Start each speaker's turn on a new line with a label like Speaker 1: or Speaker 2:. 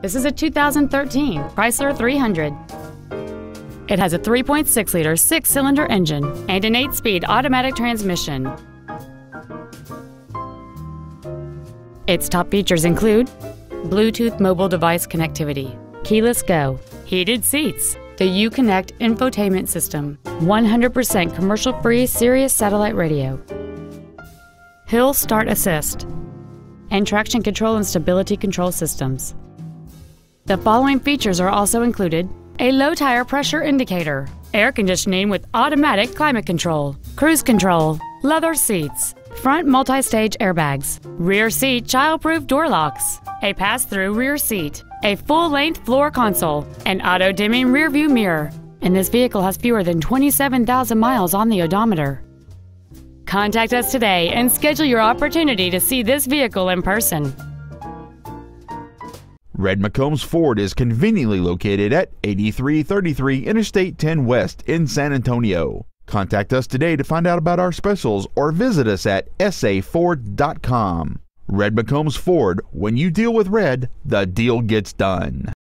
Speaker 1: This is a 2013 Chrysler 300. It has a 3.6 liter six cylinder engine and an 8 speed automatic transmission. Its top features include Bluetooth mobile device connectivity, keyless go, heated seats, the Uconnect infotainment system, 100% commercial free Sirius satellite radio, Hill Start Assist, and traction control and stability control systems. The following features are also included a low tire pressure indicator, air conditioning with automatic climate control, cruise control, leather seats, front multi stage airbags, rear seat child proof door locks, a pass through rear seat, a full length floor console, an auto dimming rearview mirror, and this vehicle has fewer than 27,000 miles on the odometer. Contact us today and schedule your opportunity to see this vehicle in person.
Speaker 2: Red McCombs Ford is conveniently located at 8333 Interstate 10 West in San Antonio. Contact us today to find out about our specials or visit us at saford.com. Red McCombs Ford, when you deal with red, the deal gets done.